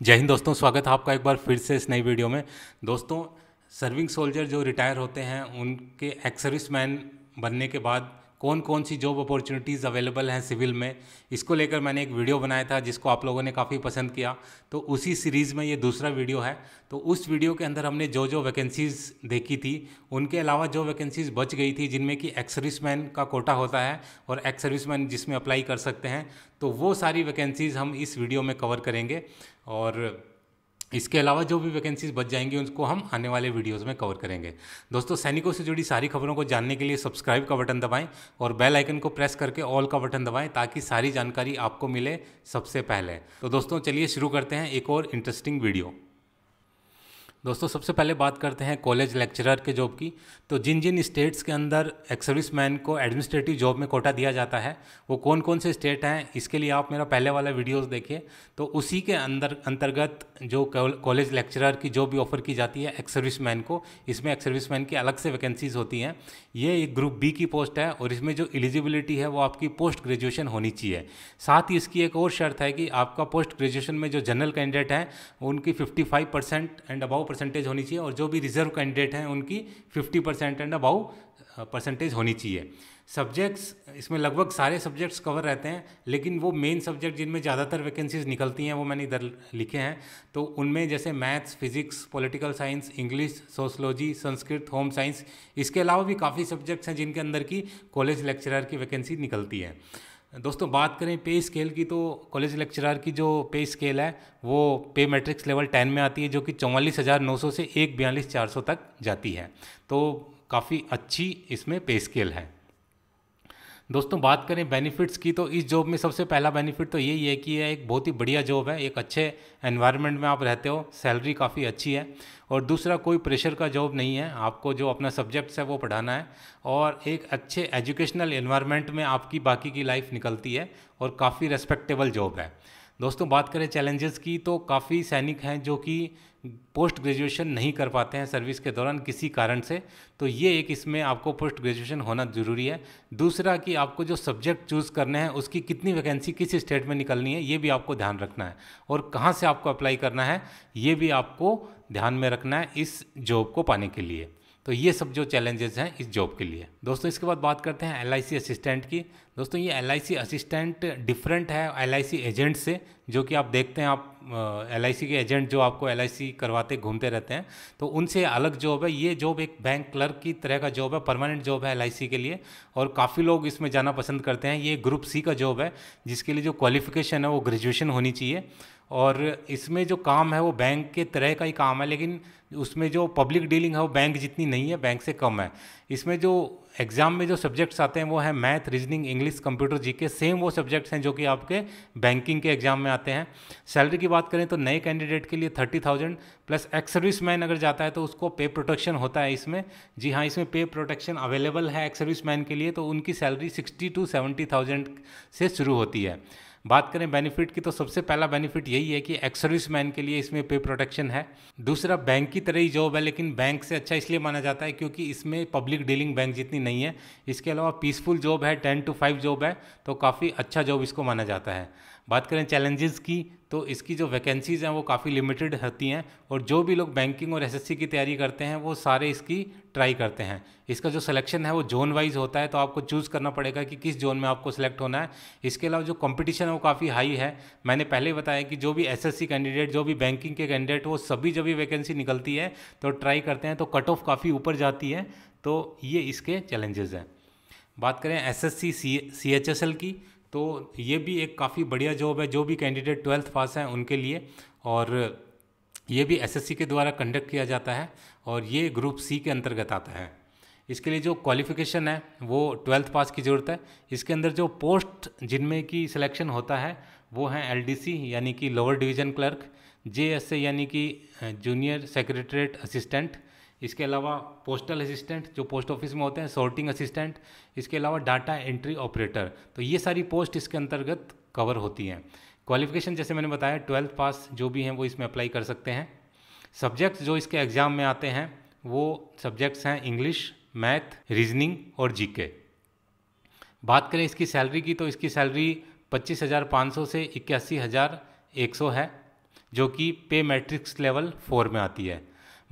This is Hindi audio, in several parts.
जय हिंद दोस्तों, स्वागत है आपका एक बार फिर से इस नई वीडियो में। दोस्तों सर्विंग सोल्जर जो रिटायर होते हैं, उनके एक्सर्विस मैन बनने के बाद कौन कौन सी जॉब अपॉर्चुनिटीज़ अवेलेबल हैं सिविल में? इसको लेकर मैंने एक वीडियो बनाया था जिसको आप लोगों ने काफ़ी पसंद किया। तो उसी सीरीज़ में ये दूसरा वीडियो है। तो उस वीडियो के अंदर हमने जो जो वैकेंसीज़ देखी थी, उनके अलावा जो वैकेंसीज़ बच गई थी, जिनमें कि एक्स सर्विसमैन का कोटा होता है और एक्स सर्विसमैन जिसमें अप्लाई कर सकते हैं तो वो सारी वैकेंसीज़ हम इस वीडियो में कवर करेंगे। और इसके अलावा जो भी वैकेंसीज बच जाएँगी उनको हम आने वाले वीडियोस में कवर करेंगे। दोस्तों, सैनिकों से जुड़ी सारी खबरों को जानने के लिए सब्सक्राइब का बटन दबाएँ और बेल आइकन को प्रेस करके ऑल का बटन दबाएँ ताकि सारी जानकारी आपको मिले सबसे पहले। तो दोस्तों, चलिए शुरू करते हैं एक और इंटरेस्टिंग वीडियो दोस्तों, सबसे पहले बात करते हैं कॉलेज लेक्चरर के जॉब की। तो जिन जिन स्टेट्स के अंदर एक्स सर्विस मैन को एडमिनिस्ट्रेटिव जॉब में कोटा दिया जाता है, वो कौन कौन से स्टेट हैं, इसके लिए आप मेरा पहले वाला वीडियोस देखिए। तो उसी के अंदर, अंतर्गत जो कॉलेज लेक्चरर की जॉब भी ऑफ़र की जाती है एक्स सर्विस मैन को, इसमें एक्स सर्विस मैन की अलग से वैकेंसीज होती हैं। ये एक ग्रुप बी की पोस्ट है और इसमें जो एलिजिबिलिटी है वो आपकी पोस्ट ग्रेजुएशन होनी चाहिए। साथ ही इसकी एक और शर्त है कि आपका पोस्ट ग्रेजुएशन में जो जनरल कैंडिडेट हैं, उनकी फिफ्टी एंड अबाउ परसेंटेज होनी चाहिए और जो भी रिज़र्व कैंडिडेट हैं, उनकी 50 परसेंट एंड अबाउ परसेंटेज होनी चाहिए। सब्जेक्ट्स इसमें लगभग सारे सब्जेक्ट्स कवर रहते हैं, लेकिन वो मेन सब्जेक्ट जिनमें ज़्यादातर वैकेंसीज निकलती हैं, वो मैंने इधर लिखे हैं। तो उनमें जैसे maths physics political science English sociology Sanskrit home science इसके अलावा भी काफ़ी सब्जेक्ट्स हैं जिनके अंदर की कॉलेज लेक्चरर की वैकेंसी निकलती है। दोस्तों, बात करें पे स्केल की तो कॉलेज लेक्चरर की जो पे स्केल है, वो पे मैट्रिक्स लेवल टेन में आती है, जो कि चौवालीस हज़ार नौ सौ से एक बयालीस चार सौ तक जाती है। तो काफ़ी अच्छी इसमें पे स्केल है। दोस्तों, बात करें बेनिफिट्स की तो इस जॉब में सबसे पहला बेनिफिट तो यही है कि यह एक बहुत ही बढ़िया जॉब है, एक अच्छे एनवायरनमेंट में आप रहते हो सैलरी काफ़ी अच्छी है। और दूसरा, कोई प्रेशर का जॉब नहीं है, आपको जो अपना सब्जेक्ट्स है वो पढ़ाना है और एक अच्छे एजुकेशनल इन्वायरमेंट में आपकी बाकी की लाइफ निकलती है और काफ़ी रेस्पेक्टेबल जॉब है। दोस्तों, बात करें चैलेंजेस की तो काफ़ी सैनिक हैं जो कि पोस्ट ग्रेजुएशन नहीं कर पाते हैं सर्विस के दौरान किसी कारण से। तो ये एक इसमें आपको पोस्ट ग्रेजुएशन होना ज़रूरी है। दूसरा कि आपको जो सब्जेक्ट चूज़ करने हैं, उसकी कितनी वैकेंसी किस स्टेट में निकलनी है, ये भी आपको ध्यान रखना है। और कहाँ से आपको अप्लाई करना है, ये भी आपको ध्यान में रखना है इस जॉब को पाने के लिए। तो ये सब जो चैलेंजेस हैं इस जॉब के लिए। दोस्तों, इसके बाद बात करते हैं एलआईसी असिस्टेंट की। दोस्तों, ये एलआईसी असिस्टेंट डिफरेंट है एलआईसी एजेंट से, जो कि आप देखते हैं, आप एलआईसी के एजेंट जो आपको एलआईसी करवाते, घूमते रहते हैं। तो उनसे अलग जॉब है। ये जॉब एक बैंक क्लर्क की तरह का जॉब है परमानेंट जॉब है LIC के लिए। और काफ़ी लोग इसमें जाना पसंद करते हैं। ये ग्रुप सी का जॉब है, जिसके लिए जो क्वालिफिकेशन है, वो ग्रेजुएशन होनी चाहिए। और इसमें जो काम है वो बैंक के तरह का ही काम है, लेकिन उसमें जो पब्लिक डीलिंग है वो बैंक जितनी नहीं है बैंक से कम है। इसमें जो एग्ज़ाम में जो सब्जेक्ट्स आते हैं वो है math reasoning English computer G K same वो सब्जेक्ट्स हैं जो कि आपके बैंकिंग के एग्ज़ाम में आते हैं। सैलरी की बात करें तो नए कैंडिडेट के लिए thirty thousand plus ex service man अगर जाता है तो उसको पे प्रोटेक्शन होता है इसमें। जी हाँ इसमें पे प्रोटेक्शन अवेलेबल है एक्स सर्विस मैन के लिए तो उनकी salary sixty to seventy thousand से शुरू होती है। बात करें बेनिफिट की तो सबसे पहला बेनिफिट यही है कि एक्स सर्विस मैन के लिए इसमें पे प्रोटेक्शन है। दूसरा बैंक की तरह ही जॉब है, लेकिन बैंक से अच्छा इसलिए माना जाता है क्योंकि इसमें पब्लिक डीलिंग बैंक जितनी नहीं है। इसके अलावा पीसफुल जॉब है टेन टू फाइव जॉब है तो काफ़ी अच्छा जॉब इसको माना जाता है। बात करें चैलेंजेस की तो इसकी जो वैकेंसीज़ हैं वो काफ़ी लिमिटेड होती हैं और जो भी लोग बैंकिंग और एसएससी की तैयारी करते हैं, वो सारे इसकी ट्राई करते हैं। इसका जो सिलेक्शन है वो जोन वाइज होता है तो आपको चूज़ करना पड़ेगा कि किस जोन में आपको सिलेक्ट होना है। इसके अलावा जो कंपटीशन है वो काफ़ी हाई है। मैंने पहले बताया कि जो भी एसएससी कैंडिडेट जो भी बैंकिंग के कैंडिडेट वो सभी जब भी वैकेंसी निकलती है तो ट्राई करते हैं तो कट ऑफ़ काफ़ी ऊपर जाती है। तो ये इसके चैलेंजेस हैं। बात करें एस एस की तो ये भी एक काफ़ी बढ़िया जॉब है, जो भी कैंडिडेट ट्वेल्थ पास हैं उनके लिए, और ये भी एसएससी के द्वारा कंडक्ट किया जाता है, और ये ग्रुप सी के अंतर्गत आता है। इसके लिए जो क्वालिफ़िकेशन है, वो ट्वेल्थ पास की ज़रूरत है। इसके अंदर जो पोस्ट जिनमें की सिलेक्शन होता है, वो हैं एलडीसी यानी कि लोअर डिवीज़न क्लर्क जे यानी कि जूनियर सेक्रेटरीट असिस्टेंट इसके अलावा पोस्टल असिस्टेंट जो पोस्ट ऑफ़िस में होते हैं सॉर्टिंग असिस्टेंट इसके अलावा डाटा एंट्री ऑपरेटर तो ये सारी पोस्ट इसके अंतर्गत कवर होती हैं। क्वालिफिकेशन जैसे मैंने बताया ट्वेल्थ पास जो भी हैं, वो इसमें अप्लाई कर सकते हैं। सब्जेक्ट्स जो इसके एग्ज़ाम में आते हैं, वो सब्जेक्ट्स हैं इंग्लिश मैथ रीजनिंग और जीके बात करें इसकी सैलरी की तो इसकी सैलरी पच्चीस हज़ार पाँच सौ से इक्यासी हज़ार एक सौ है, जो कि पे मैट्रिक्स लेवल फोर में आती है।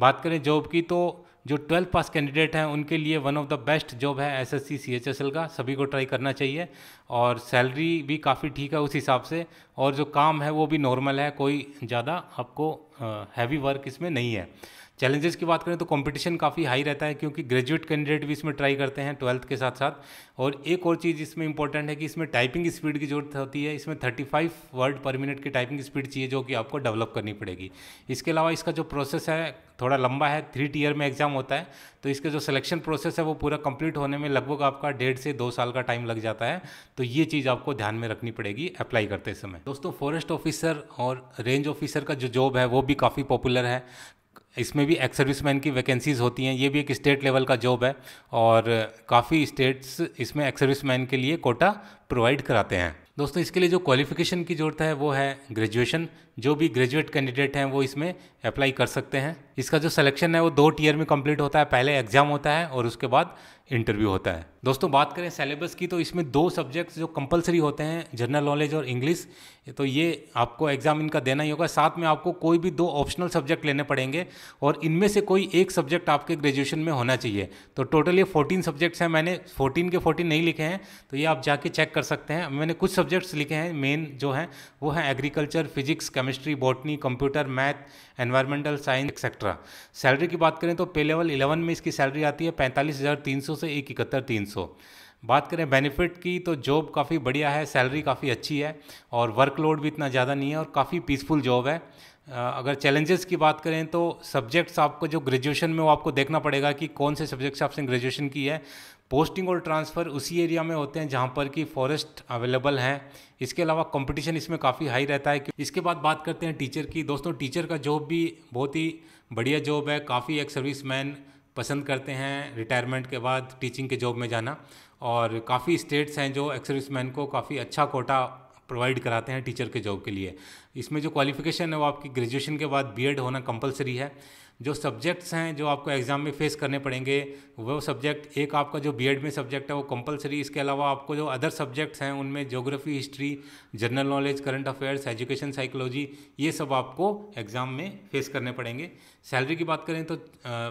बात करें जॉब की तो जो ट्वेल्थ पास कैंडिडेट हैं, उनके लिए one of the best job है S S C C H S L का। सभी को ट्राई करना चाहिए और सैलरी भी काफ़ी ठीक है उस हिसाब से। और जो काम है, वो भी नॉर्मल है, कोई ज़्यादा आपको हैवी वर्क इसमें नहीं है। चैलेंजेस की बात करें तो कंपटीशन काफ़ी हाई रहता है क्योंकि ग्रेजुएट कैंडिडेट भी इसमें ट्राई करते हैं ट्वेल्थ के साथ साथ और एक और चीज़ इसमें इंपॉर्टेंट है कि इसमें टाइपिंग स्पीड की ज़रूरत होती है। इसमें 35 वर्ड पर मिनट की टाइपिंग स्पीड चाहिए जो कि आपको डेवलप करनी पड़ेगी। इसके अलावा इसका जो प्रोसेस है थोड़ा लंबा है थ्री टीयर में एग्ज़ाम होता है। तो इसका जो सिलेक्शन प्रोसेस है वो पूरा कंप्लीट होने में लगभग आपका डेढ़ से दो साल का टाइम लग जाता है। तो ये चीज़ आपको ध्यान में रखनी पड़ेगी अप्लाई करते समय। दोस्तों फॉरेस्ट ऑफिसर और रेंज ऑफिसर का जो जॉब है वो भी काफ़ी पॉपुलर है। इसमें भी एक्स सर्विसमैन की वैकेंसीज़ होती हैं। ये भी एक स्टेट लेवल का जॉब है और काफ़ी स्टेट्स इसमें एक्स सर्विसमैन के लिए कोटा प्रोवाइड कराते हैं। दोस्तों, इसके लिए जो क्वालिफिकेशन की ज़रूरत है वो है ग्रेजुएशन जो भी ग्रेजुएट कैंडिडेट हैं वो इसमें अप्लाई कर सकते हैं। इसका जो सिलेक्शन है वो दो टीयर में कंप्लीट होता है, पहले एग्ज़ाम होता है और उसके बाद इंटरव्यू होता है। दोस्तों, बात करें सिलेबस की तो इसमें दो सब्जेक्ट्स जो कंपलसरी होते हैं जनरल नॉलेज और इंग्लिश तो ये आपको एग्ज़ाम इनका देना ही होगा। साथ में आपको कोई भी दो ऑप्शनल सब्जेक्ट लेने पड़ेंगे और इनमें से कोई एक सब्जेक्ट आपके ग्रेजुएशन में होना चाहिए। तो टोटल ये फोर्टीन सब्जेक्ट्स हैं, मैंने फोर्टीन के फोर्टीन नहीं लिखे हैं तो ये आप जाके चेक कर सकते हैं। मैंने कुछ सब्जेक्ट्स लिखे हैं मेन जो हैं, वो हैं agriculture physics chemistry botany computer math environmental science etcetera salary की बात करें तो पे लेवल इलेवन में इसकी सैलरी आती है पैंतालीस हज़ार तीन सौ से एक इकहत्तर तीन सौ। बात करें बेनिफिट की तो जॉब काफ़ी बढ़िया है, सैलरी काफ़ी अच्छी है और वर्कलोड भी इतना ज़्यादा नहीं है और काफ़ी पीसफुल जॉब है। अगर चैलेंजेस की बात करें तो सब्जेक्ट्स आपको जो ग्रेजुएशन में वो आपको देखना पड़ेगा कि कौन से सब्जेक्ट्स आपने ग्रेजुएशन की है। पोस्टिंग और ट्रांसफ़र उसी एरिया में होते हैं जहाँ पर कि फॉरेस्ट अवेलेबल हैं। इसके अलावा कंपटीशन इसमें काफ़ी हाई रहता है इसके बाद बात करते हैं टीचर की। दोस्तों टीचर का जॉब भी बहुत ही बढ़िया जॉब है। काफ़ी एक सर्विस मैन पसंद करते हैं रिटायरमेंट के बाद टीचिंग के जॉब में जाना। और काफ़ी स्टेट्स हैं जो एक्स सर्विस मैन को काफ़ी अच्छा कोटा प्रोवाइड कराते हैं टीचर के जॉब के लिए। इसमें जो क्वालिफिकेशन है वो आपकी ग्रेजुएशन के बाद बीएड होना कंपलसरी है। जो सब्जेक्ट्स हैं जो आपको एग्ज़ाम में फेस करने पड़ेंगे, वो सब्जेक्ट एक आपका जो बीएड में सब्जेक्ट है वो कंपलसरी इसके अलावा आपको जो अदर सब्जेक्ट्स हैं, उनमें geography history general knowledge current affairs education psychology ये सब आपको एग्ज़ाम में फेस करने पड़ेंगे। सैलरी की बात करें तो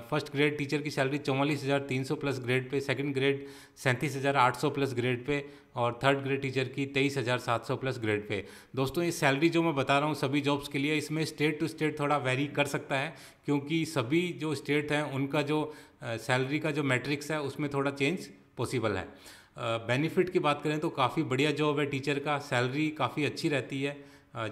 फ़र्स्ट ग्रेड टीचर की सैलरी चौवालीस हज़ार तीन सौ plus grade pay second grade सैंतीस हज़ार आठ सौ प्लस ग्रेड पे और थर्ड ग्रेड टीचर की तेईस हज़ार सात सौ प्लस ग्रेड पे। दोस्तों, ये सैलरी जो मैं बता रहा हूँ, सभी जॉब्स के लिए इसमें स्टेट टू स्टेट थोड़ा वेरी कर सकता है, क्योंकि सभी जो स्टेट हैं, उनका जो सैलरी का जो मैट्रिक्स है, उसमें थोड़ा चेंज पॉसिबल है। बेनिफिट की बात करें तो काफ़ी बढ़िया जॉब है टीचर का सैलरी काफ़ी अच्छी रहती है।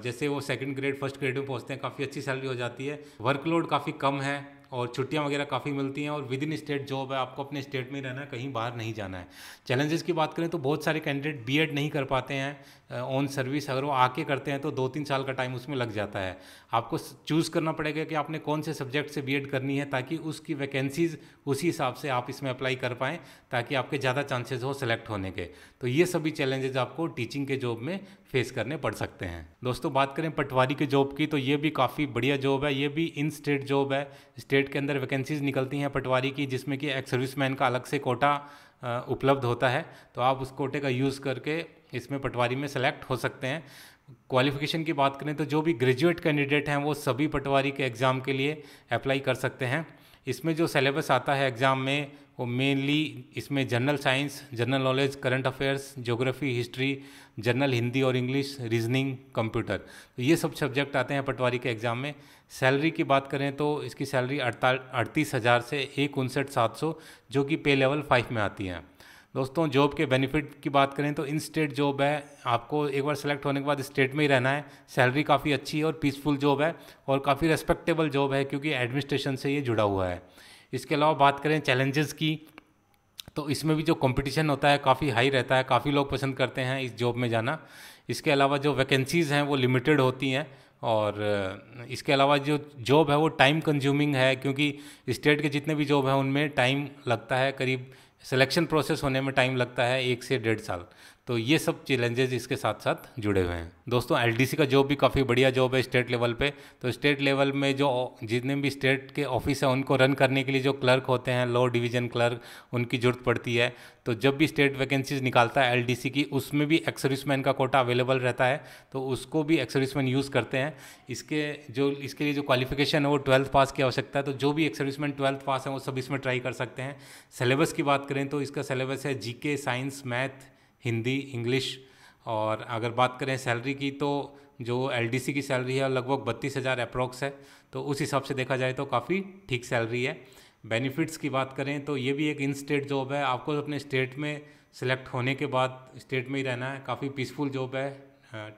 जैसे वो सेकंड ग्रेड फ़र्स्ट ग्रेड में पहुँचते हैं, काफ़ी अच्छी सैलरी हो जाती है। वर्कलोड काफ़ी कम है। और छुट्टियाँ वगैरह काफ़ी मिलती हैं और विद इन स्टेट जॉब है, आपको अपने स्टेट में रहना है, कहीं बाहर नहीं जाना है। चैलेंजेस की बात करें तो बहुत सारे कैंडिडेट बीएड नहीं कर पाते हैं ऑन सर्विस अगर वो आके करते हैं तो दो तीन साल का टाइम उसमें लग जाता है। आपको चूज़ करना पड़ेगा कि आपने कौन से सब्जेक्ट से बी करनी है ताकि उसकी वैकेंसीज उसी हिसाब से आप इसमें अप्लाई कर पाएँ, ताकि आपके ज़्यादा चांसेस हो सेलेक्ट होने के। तो ये सभी चैलेंजेस आपको टीचिंग के जॉब में फेस करने पड़ सकते हैं। दोस्तों, बात करें पटवारी के जॉब की तो ये भी काफ़ी बढ़िया जॉब है, ये भी इन स्टेट जॉब है। स्टेट के अंदर वैकेंसीज निकलती हैं पटवारी की, जिसमें कि एक सर्विसमैन का अलग से कोटा उपलब्ध होता है तो आप उस कोटे का यूज़ करके इसमें पटवारी में सेलेक्ट हो सकते हैं। क्वालिफिकेशन की बात करें तो जो भी ग्रेजुएट कैंडिडेट हैं, वो सभी पटवारी के एग्ज़ाम के लिए अप्लाई कर सकते हैं। इसमें जो सिलेबस आता है एग्ज़ाम में, वो मेनली इसमें general science general knowledge current affairs geography history general Hindi और इंग्लिश रीजनिंग कंप्यूटर तो ये सब सब्जेक्ट आते हैं पटवारी के एग्ज़ाम में। सैलरी की बात करें तो इसकी सैलरी अड़ता अड़तीस हज़ार से एक उनसठ सात सौ, जो कि पे लेवल फाइव में आती हैं। दोस्तों जॉब के बेनिफिट की बात करें तो इन स्टेट जॉब है। आपको एक बार सेलेक्ट होने के बाद स्टेट में ही रहना है। सैलरी काफ़ी अच्छी है और पीसफुल जॉब है और काफ़ी रेस्पेक्टेबल जॉब है क्योंकि एडमिनिस्ट्रेशन से ये जुड़ा हुआ है। इसके अलावा बात करें चैलेंजेस की तो इसमें भी जो कंपटीशन होता है काफ़ी हाई रहता है। काफ़ी लोग पसंद करते हैं इस जॉब में जाना। इसके अलावा जो वैकेंसीज़ हैं वो लिमिटेड होती हैं और इसके अलावा जो जॉब है वो टाइम कंज्यूमिंग है क्योंकि स्टेट के जितने भी जॉब हैं उनमें टाइम लगता है। करीब सिलेक्शन प्रोसेस होने में टाइम लगता है एक से डेढ़ साल। तो ये सब चैलेंजेस इसके साथ साथ जुड़े हुए हैं। दोस्तों एलडीसी का जॉब भी काफ़ी बढ़िया जॉब है स्टेट लेवल पे। तो स्टेट लेवल में जो जितने भी स्टेट के ऑफ़िस हैं, उनको रन करने के लिए जो क्लर्क होते हैं लो डिवीज़न क्लर्क उनकी ज़रूरत पड़ती है। तो जब भी स्टेट वैकेंसीज निकालता है एलडीसी की, उसमें भी एक्सर्विसमैन का कोटा अवेलेबल रहता है। तो उसको भी एक्सर्विसमैन यूज़ करते हैं। इसके जो, इसके लिए जो क्वालिफिकेशन है, वो ट्वेल्थ पास की आवश्यकता है। तो जो भी एक्सर्विसमैन ट्वेल्थ पास है, वो सब इसमें ट्राई कर सकते हैं। सिलेबस की बात करें तो इसका सिलेबस है GK science math Hindi, English और अगर बात करें सैलरी की तो जो एलडीसी की सैलरी है लगभग बत्तीस हज़ार अप्रॉक्स है। तो उस हिसाब से देखा जाए तो काफ़ी ठीक सैलरी है। बेनिफिट्स की बात करें तो ये भी एक इन स्टेट जॉब है। आपको अपने स्टेट में सेलेक्ट होने के बाद स्टेट में ही रहना है। काफ़ी पीसफुल जॉब है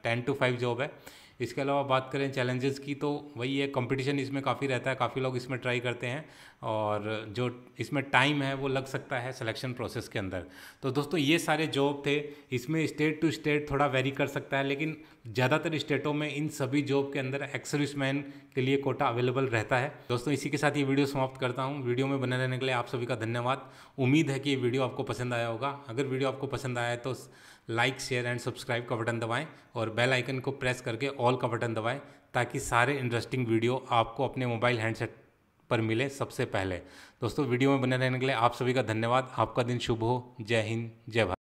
टेन टू फाइव जॉब है। इसके अलावा बात करें चैलेंजेस की तो वही है कंपटीशन इसमें काफ़ी रहता है, काफ़ी लोग इसमें ट्राई करते हैं और जो इसमें टाइम है, वो लग सकता है सिलेक्शन प्रोसेस के अंदर। तो दोस्तों, ये सारे जॉब थे, इसमें स्टेट टू स्टेट थोड़ा वेरी कर सकता है, लेकिन ज़्यादातर स्टेटों में इन सभी जॉब के अंदर एक्स मैन के लिए कोटा अवेलेबल रहता है। दोस्तों, इसी के साथ ये वीडियो समाप्त करता हूँ। वीडियो में बने रहने के लिए आप सभी का धन्यवाद। उम्मीद है कि ये वीडियो आपको पसंद आया होगा। अगर वीडियो आपको पसंद आया है तो लाइक शेयर एंड सब्सक्राइब का बटन दबाएँ और बेल आइकन को प्रेस करके ऑल का बटन दबाएँ ताकि सारे इंटरेस्टिंग वीडियो आपको अपने मोबाइल हैंडसेट पर मिले सबसे पहले। दोस्तों वीडियो में बने रहने के लिए आप सभी का धन्यवाद। आपका दिन शुभ हो। जय हिंद, जय भारत।